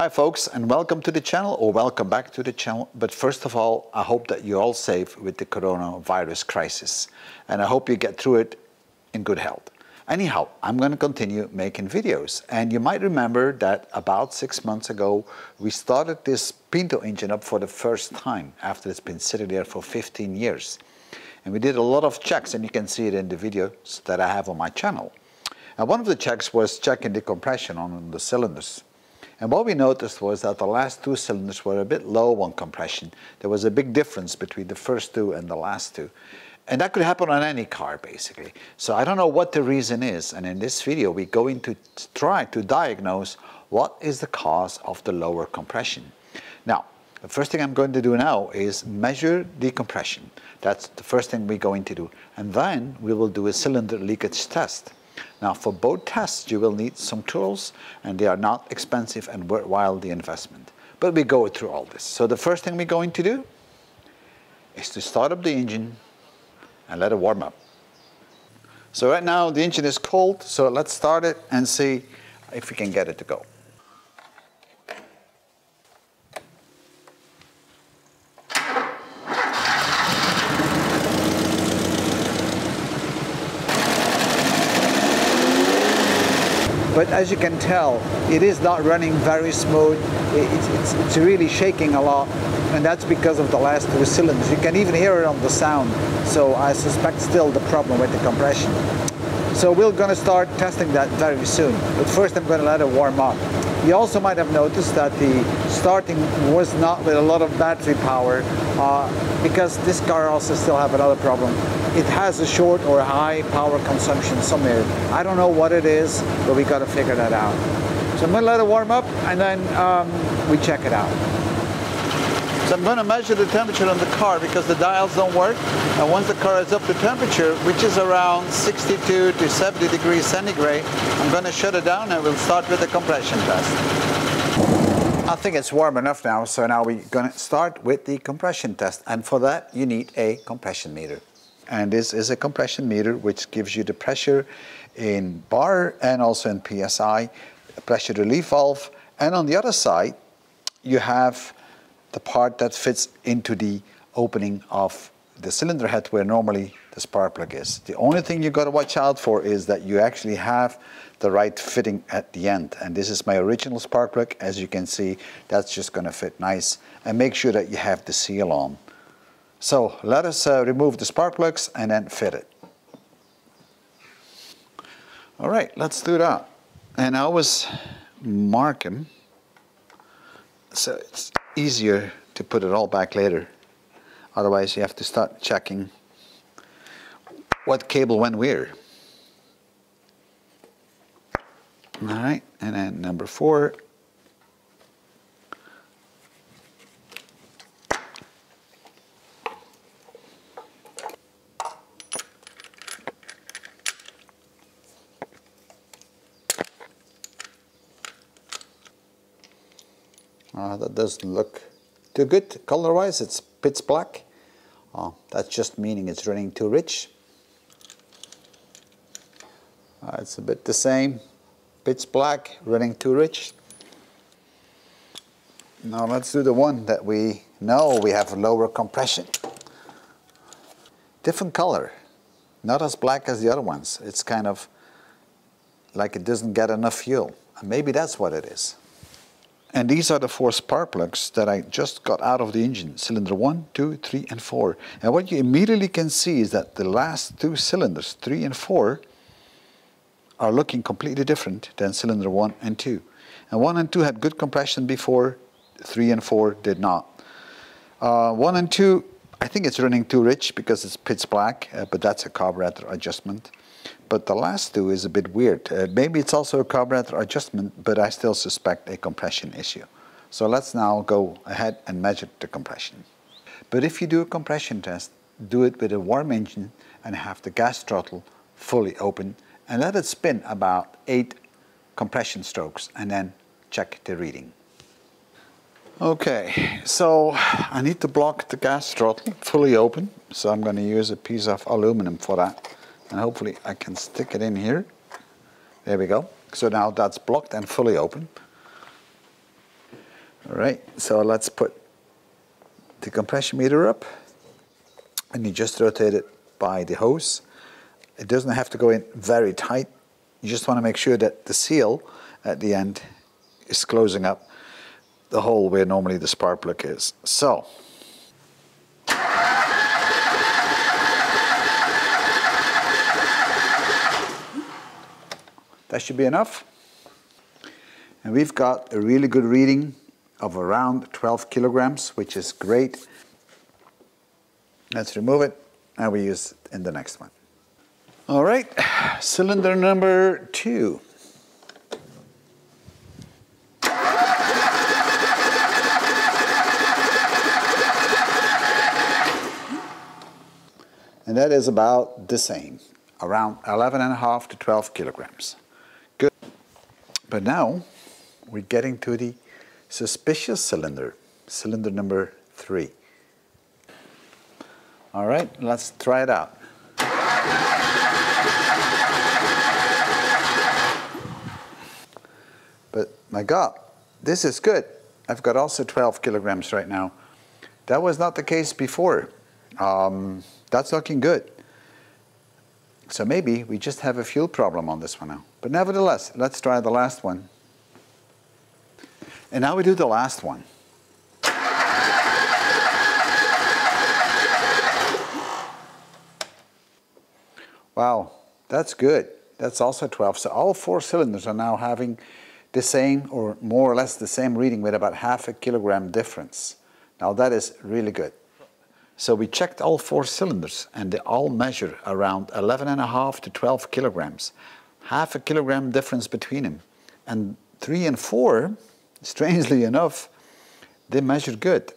Hi folks and welcome to the channel or welcome back to the channel. But first of all, I hope that you're all safe with the coronavirus crisis and I hope you get through it in good health. Anyhow, I'm going to continue making videos and you might remember that about six months ago we started this Pinto engine up for the first time after it's been sitting there for 15 years. And we did a lot of checks and you can see it in the videos that I have on my channel. And one of the checks was checking the compression on the cylinders. And what we noticed was that the last two cylinders were a bit low on compression. There was a big difference between the first two and the last two. And that could happen on any car, basically. So I don't know what the reason is. And in this video, we're going to try to diagnose what is the cause of the lower compression. Now, the first thing I'm going to do now is measure the compression. That's the first thing we're going to do. And then we will do a cylinder leakage test. Now for both tests you will need some tools and they are not expensive and worthwhile the investment. But we go through all this. So the first thing we're going to do is to start up the engine and let it warm up. So right now the engine is cold, so let's start it and see if we can get it to go. But as you can tell, it is not running very smooth. It's, it's, it's, really shaking a lot, and that's because of the last two cylinders. You can even hear it on the sound, so I suspect still the problem with the compression. So we're going to start testing that very soon, but first I'm going to let it warm up. You also might have noticed that the starting was not with a lot of battery power uh, because this car also still have another problem. It has a short or high power consumption somewhere. I don't know what it is, but we got to figure that out. So I'm going to let it warm up and then um, we check it out. So I'm going to measure the temperature on the car because the dials don't work. And once the car is up to temperature, which is around 62 to 70 degrees centigrade, I'm going to shut it down and we'll start with the compression test. I think it's warm enough now, so now we're going to start with the compression test. And for that, you need a compression meter. And this is a compression meter which gives you the pressure in bar and also in PSI, pressure relief valve. And on the other side, you have the part that fits into the opening of the cylinder head where normally the spark plug is. The only thing you got to watch out for is that you actually have the right fitting at the end. And this is my original spark plug. As you can see, that's just going to fit nice. And make sure that you have the seal on. So let us uh, remove the spark plugs and then fit it. All right, let's do that. And I always mark them so it's easier to put it all back later. Otherwise you have to start checking what cable went where. All right, and then number four. Uh, that doesn't look too good color-wise. It's pitch black. Uh, that's just meaning it's running too rich. Uh, it's a bit the same. Pitch black, running too rich. Now let's do the one that we know we have lower compression. Different color. Not as black as the other ones. It's kind of like it doesn't get enough fuel. And maybe that's what it is. And these are the four spark plugs that I just got out of the engine, cylinder one, two, three, and 4. And what you immediately can see is that the last two cylinders, 3 and 4, are looking completely different than cylinder 1 and 2. And 1 and 2 had good compression before, 3 and 4 did not. Uh, 1 and 2, I think it's running too rich because it's pitch black, uh, but that's a carburetor adjustment. But the last two is a bit weird. Uh, maybe it's also a carburetor adjustment, but I still suspect a compression issue. So let's now go ahead and measure the compression. But if you do a compression test, do it with a warm engine and have the gas throttle fully open and let it spin about eight compression strokes and then check the reading. Okay, so I need to block the gas throttle fully open, so I'm going to use a piece of aluminum for that and hopefully I can stick it in here. There we go. So now that's blocked and fully open. All right, so let's put the compression meter up and you just rotate it by the hose. It doesn't have to go in very tight. You just want to make sure that the seal at the end is closing up the hole where normally the spark plug is. So, that should be enough. And we've got a really good reading of around 12 kilograms, which is great. Let's remove it and we use it in the next one. All right, cylinder number two. That is about the same, around 11 and a half to 12 kilograms. Good. But now we're getting to the suspicious cylinder, cylinder number three. All right, let's try it out. But my God, this is good. I've got also 12 kilograms right now. That was not the case before. Um, that's looking good. So maybe we just have a fuel problem on this one now. But nevertheless, let's try the last one. And now we do the last one. Wow, that's good. That's also 12. So all four cylinders are now having the same or more or less the same reading with about half a kilogram difference. Now that is really good. So we checked all four cylinders and they all measure around 11 and a half to 12 kilograms. Half a kilogram difference between them. And three and four strangely enough, they measured good.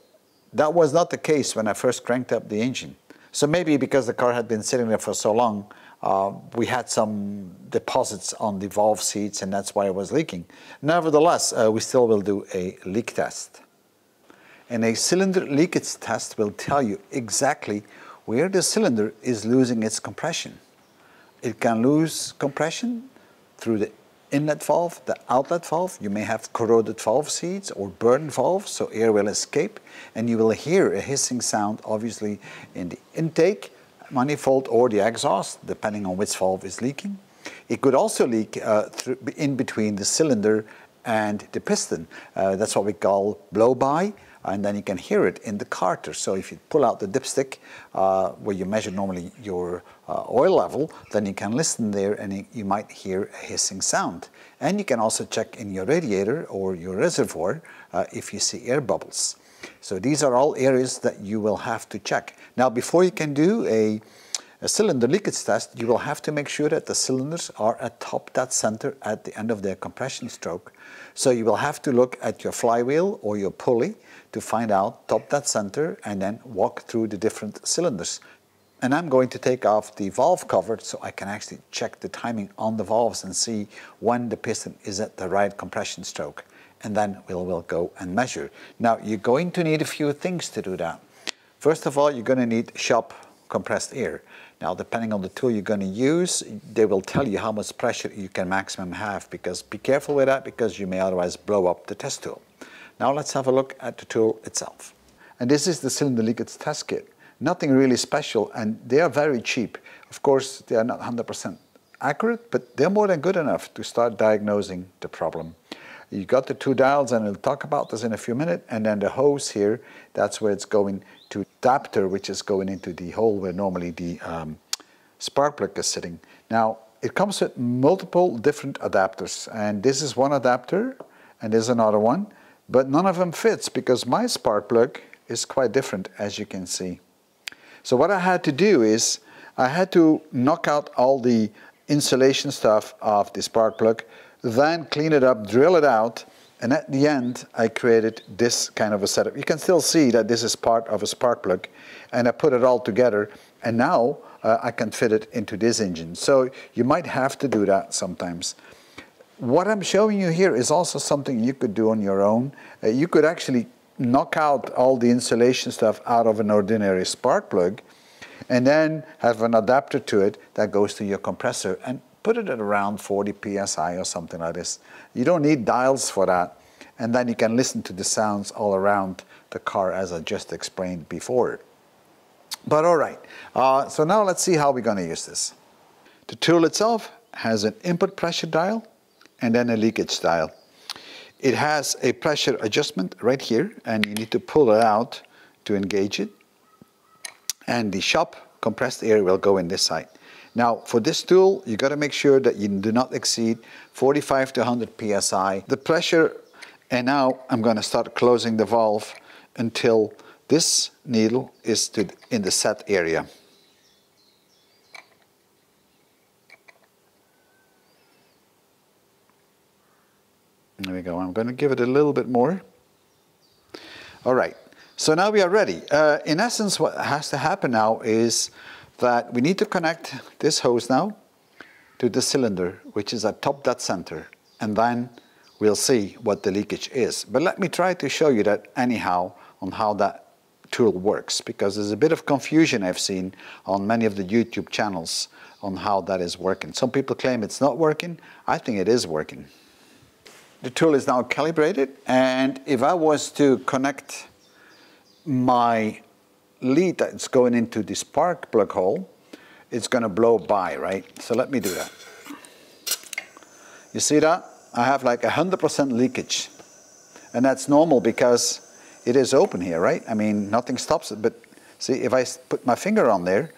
That was not the case when I first cranked up the engine. So maybe because the car had been sitting there for so long, uh, we had some deposits on the valve seats and that's why it was leaking. Nevertheless, uh, we still will do a leak test. And a cylinder leakage test will tell you exactly where the cylinder is losing its compression. It can lose compression through the inlet valve, the outlet valve. You may have corroded valve seats or burned valves, so air will escape, and you will hear a hissing sound, obviously, in the intake manifold or the exhaust, depending on which valve is leaking. It could also leak uh, in between the cylinder and the piston. Uh, that's what we call blow-by and then you can hear it in the carter. So if you pull out the dipstick uh, where you measure normally your uh, oil level, then you can listen there and you might hear a hissing sound. And you can also check in your radiator or your reservoir uh, if you see air bubbles. So these are all areas that you will have to check. Now before you can do a a cylinder leakage test, you will have to make sure that the cylinders are at top dead center at the end of their compression stroke. So you will have to look at your flywheel or your pulley to find out top dead center and then walk through the different cylinders. And I'm going to take off the valve cover so I can actually check the timing on the valves and see when the piston is at the right compression stroke. And then we'll, we'll go and measure. Now you're going to need a few things to do that. First of all, you're going to need shop compressed air. Now, depending on the tool you're going to use, they will tell you how much pressure you can maximum have because be careful with that because you may otherwise blow up the test tool. Now let's have a look at the tool itself. And this is the cylinder leakage test kit. Nothing really special and they are very cheap. Of course, they are not 100% accurate, but they're more than good enough to start diagnosing the problem. You got the two dials and we'll talk about this in a few minutes and then the hose here, that's where it's going to adapter which is going into the hole where normally the um, spark plug is sitting. Now it comes with multiple different adapters and this is one adapter and there's another one but none of them fits because my spark plug is quite different as you can see. So what I had to do is I had to knock out all the insulation stuff of the spark plug, then clean it up, drill it out, and at the end I created this kind of a setup. You can still see that this is part of a spark plug and I put it all together and now uh, I can fit it into this engine. So you might have to do that sometimes. What I'm showing you here is also something you could do on your own. Uh, you could actually knock out all the insulation stuff out of an ordinary spark plug and then have an adapter to it that goes to your compressor and put it at around 40 psi or something like this. You don't need dials for that. and then you can listen to the sounds all around the car as I just explained before. But all right, uh, so now let's see how we're going to use this. The tool itself has an input pressure dial and then a leakage dial. It has a pressure adjustment right here and you need to pull it out to engage it. And the shop compressed air will go in this side. Now for this tool you got to make sure that you do not exceed 45 to 100 psi. The pressure and now I'm going to start closing the valve until this needle is to, in the set area. There we go. I'm going to give it a little bit more. All right. So now we are ready. Uh, in essence, what has to happen now is that we need to connect this hose now to the cylinder, which is at top dead center. And then we'll see what the leakage is. But let me try to show you that anyhow on how that tool works because there's a bit of confusion I've seen on many of the YouTube channels on how that is working. Some people claim it's not working. I think it is working. The tool is now calibrated and if I was to connect my lead that's going into the spark plug hole, it's going to blow by, right? So let me do that. You see that? I have like 100% leakage. And that's normal because it is open here, right? I mean, nothing stops it. But see, if I put my finger on there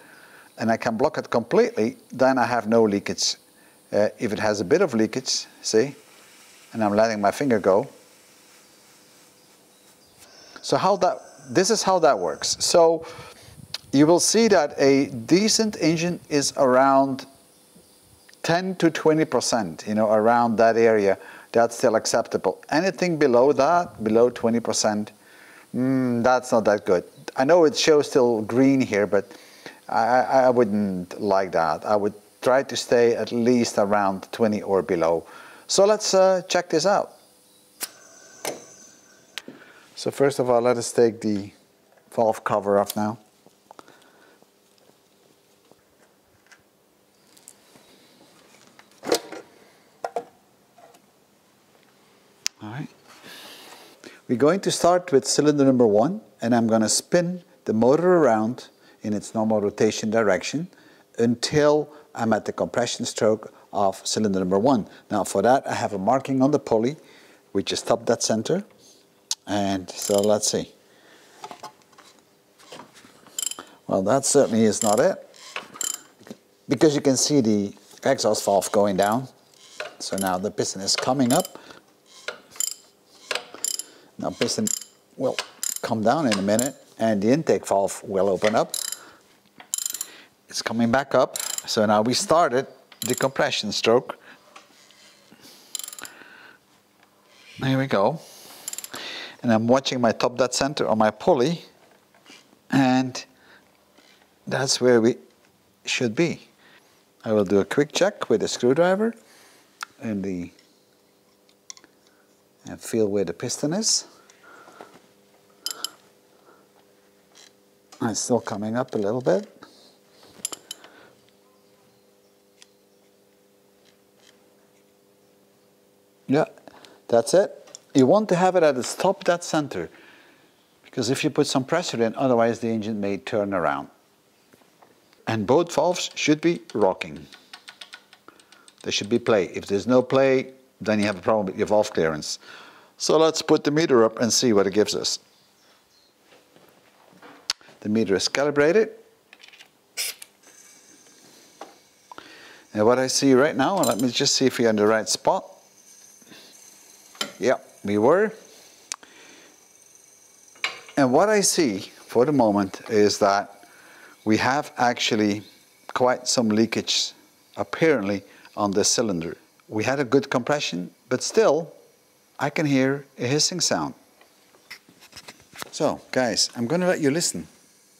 and I can block it completely, then I have no leakage. Uh, if it has a bit of leakage, see, and I'm letting my finger go. So how that, this is how that works. So you will see that a decent engine is around 10 to 20%, you know, around that area, that's still acceptable. Anything below that, below 20%, mm, that's not that good. I know it shows still green here, but I, I wouldn't like that. I would try to stay at least around 20 or below. So let's uh, check this out. So first of all, let us take the valve cover off now. All right. We're going to start with cylinder number one, and I'm going to spin the motor around in its normal rotation direction until I'm at the compression stroke of cylinder number one. Now for that I have a marking on the pulley which is top dead center and so let's see. Well that certainly is not it because you can see the exhaust valve going down so now the piston is coming up now piston will come down in a minute and the intake valve will open up it's coming back up so now we started the compression stroke. There we go. And I'm watching my top dead center on my pulley and that's where we should be. I will do a quick check with a screwdriver and the and feel where the piston is. It's still coming up a little bit. Yeah, that's it. You want to have it at the top dead center because if you put some pressure in, otherwise the engine may turn around. And both valves should be rocking. There should be play. If there's no play, then you have a problem with your valve clearance. So let's put the meter up and see what it gives us. The meter is calibrated. And what I see right now, let me just see if we're in the right spot. Yeah, we were. And what I see for the moment is that we have actually quite some leakage apparently on the cylinder. We had a good compression, but still I can hear a hissing sound. So guys, I'm going to let you listen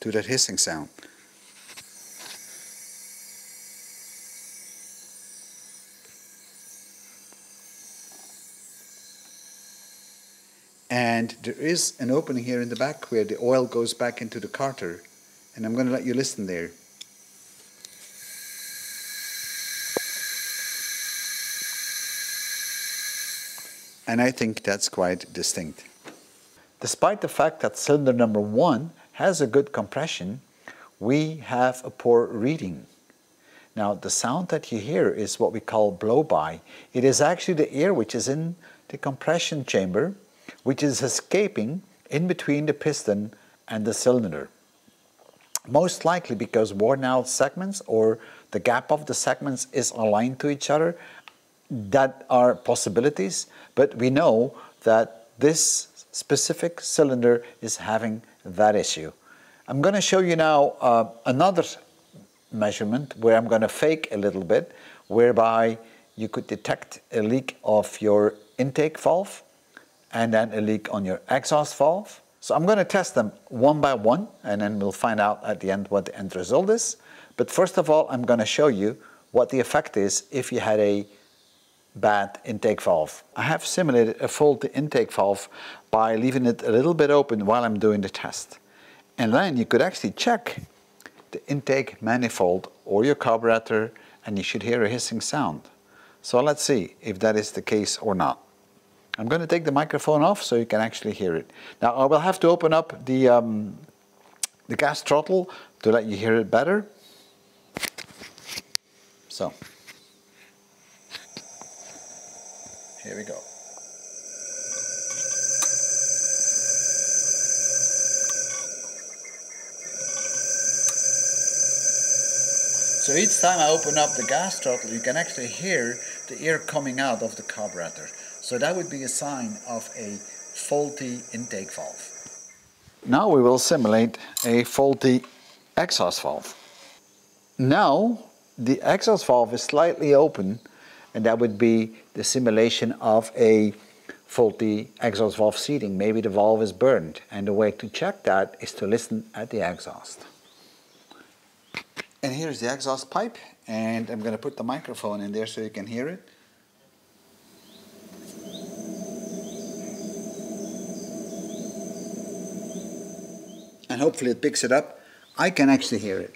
to that hissing sound. And there is an opening here in the back where the oil goes back into the carter. And I'm going to let you listen there. And I think that's quite distinct. Despite the fact that cylinder number one has a good compression, we have a poor reading. Now the sound that you hear is what we call blow-by. It is actually the air which is in the compression chamber, which is escaping in between the piston and the cylinder. Most likely because worn out segments or the gap of the segments is aligned to each other. That are possibilities, but we know that this specific cylinder is having that issue. I'm going to show you now uh, another measurement where I'm going to fake a little bit, whereby you could detect a leak of your intake valve and then a leak on your exhaust valve. So I'm going to test them one by one and then we'll find out at the end what the end result is. But first of all, I'm going to show you what the effect is if you had a bad intake valve. I have simulated a faulty intake valve by leaving it a little bit open while I'm doing the test. And then you could actually check the intake manifold or your carburetor and you should hear a hissing sound. So let's see if that is the case or not. I'm going to take the microphone off so you can actually hear it. Now I will have to open up the, um, the gas throttle to let you hear it better. So, here we go. So each time I open up the gas throttle, you can actually hear the air coming out of the carburetor. So that would be a sign of a faulty intake valve. Now we will simulate a faulty exhaust valve. Now the exhaust valve is slightly open and that would be the simulation of a faulty exhaust valve seating. Maybe the valve is burned and the way to check that is to listen at the exhaust. And here's the exhaust pipe and I'm going to put the microphone in there so you can hear it. And hopefully it picks it up. I can actually hear it.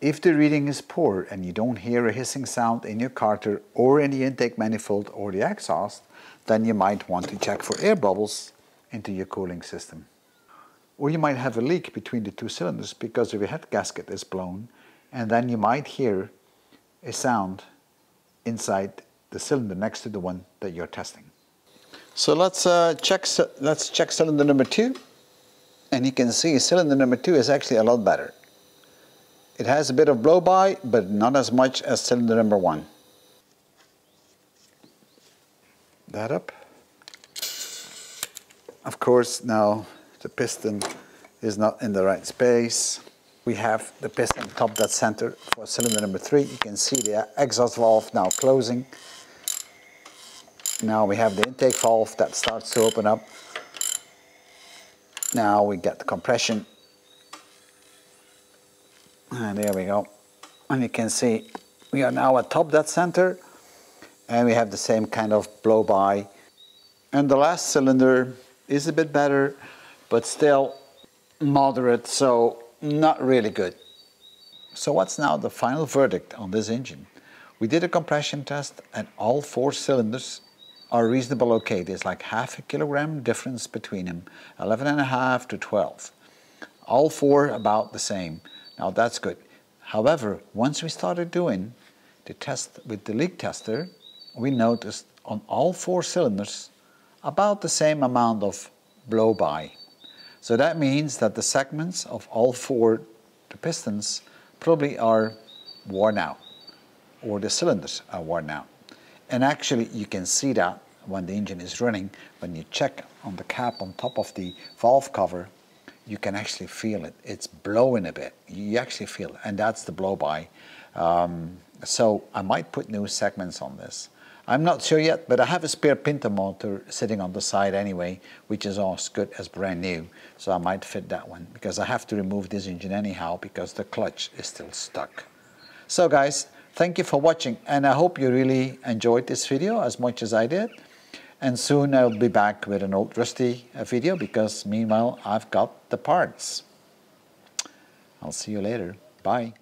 If the reading is poor and you don't hear a hissing sound in your carter or in the intake manifold or the exhaust, then you might want to check for air bubbles into your cooling system. Or you might have a leak between the two cylinders because your head gasket is blown and then you might hear a sound inside the cylinder next to the one that you're testing. So let's uh, check let's check cylinder number two and you can see cylinder number two is actually a lot better. It has a bit of blow-by but not as much as cylinder number one. That up. Of course now the piston is not in the right space. We have the piston top dead center for cylinder number three. You can see the exhaust valve now closing. Now we have the intake valve that starts to open up. Now we get the compression. And there we go. And you can see we are now at top dead center and we have the same kind of blow by. And the last cylinder is a bit better but still moderate, so not really good. So what's now the final verdict on this engine? We did a compression test and all four cylinders are reasonable okay. There's like half a kilogram difference between them, 11 and a half to 12. All four about the same. Now that's good. However, once we started doing the test with the leak tester, we noticed on all four cylinders about the same amount of blow-by. So that means that the segments of all four the pistons probably are worn out or the cylinders are worn out. And actually you can see that when the engine is running, when you check on the cap on top of the valve cover, you can actually feel it. It's blowing a bit. You actually feel it, and that's the blow-by. Um, so I might put new segments on this. I'm not sure yet, but I have a spare Pinto motor sitting on the side anyway, which is as good as brand new. So I might fit that one because I have to remove this engine anyhow because the clutch is still stuck. So guys, thank you for watching and I hope you really enjoyed this video as much as I did. And soon I'll be back with an old rusty uh, video because meanwhile I've got the parts. I'll see you later. Bye.